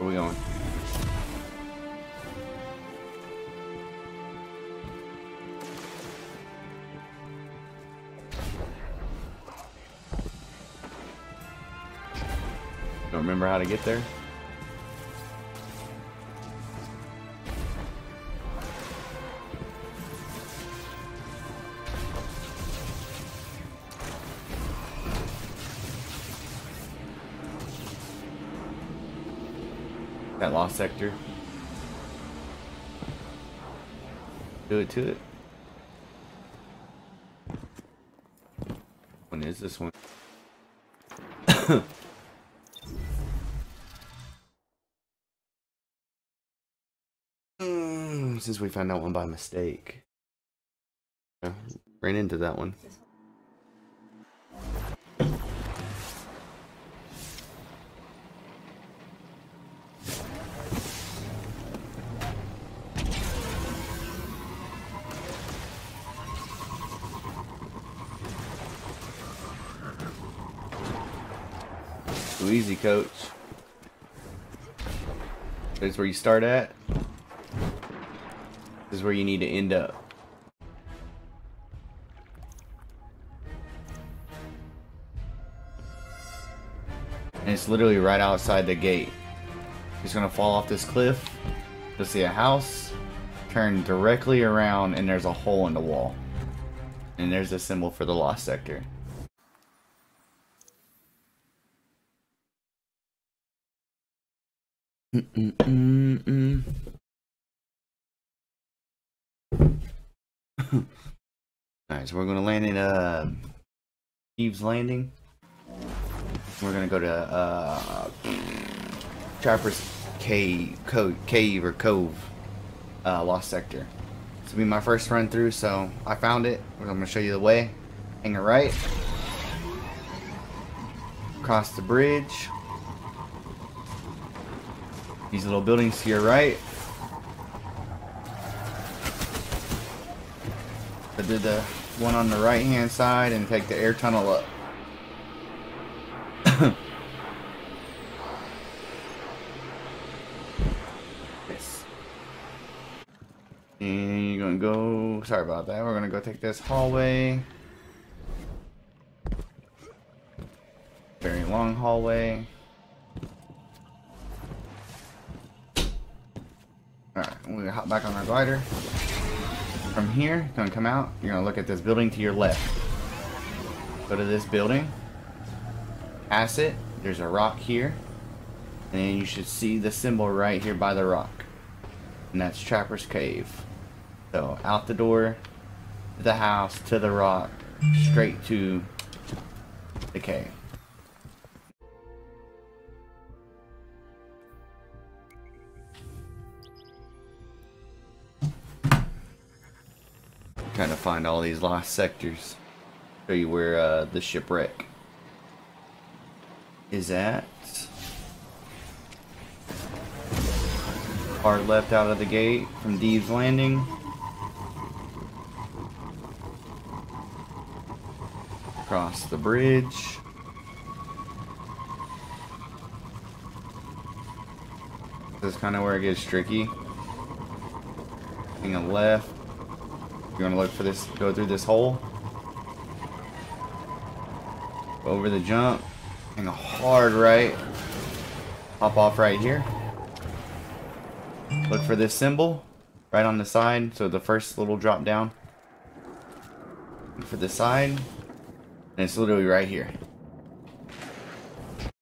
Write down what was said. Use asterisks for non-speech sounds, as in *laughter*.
Where we going? Don't remember how to get there? That lost sector. Do it to it. When is this one? *coughs* Mm, Since we found that one by mistake. Yeah, ran into that one. Too easy, coach. This is where you start at. This is where you need to end up. And it's literally right outside the gate. He's gonna fall off this cliff. You'll see a house, turn directly around, and there's a hole in the wall. And there's a symbol for the lost sector. Mm-mm-mm-mm. Alright, so we're gonna land in uh Thieves' Landing. We're gonna go to uh Trapper's Cave, Cave or Cove, uh, Lost Sector. This will be my first run through, so I found it. I'm gonna show you the way. Hang it right. Cross the bridge. These little buildings to your right. I did the one on the right hand side and take the air tunnel up. *coughs* yes. And you're gonna go, sorry about that, we're gonna go take this hallway. Very long hallway. Alright, we're gonna hop back on our glider. From here, gonna come out, you're gonna look at this building to your left. Go to this building. Pass it, there's a rock here. And you should see the symbol right here by the rock. And that's Trapper's Cave. So out the door, the house, to the rock, straight to the cave. Trying to find all these lost sectors. Show you where uh, the shipwreck is at. Hard left out of the gate from Thieves' Landing. Across the bridge. This is kind of where it gets tricky. Taking a left. You're gonna look for this, go through this hole. Go over the jump. And a hard right. Hop off right here. Look for this symbol right on the side. So the first little drop down. Look for the side. And it's literally right here.